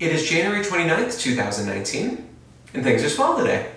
It is January 29th, 2019, and things are swell today.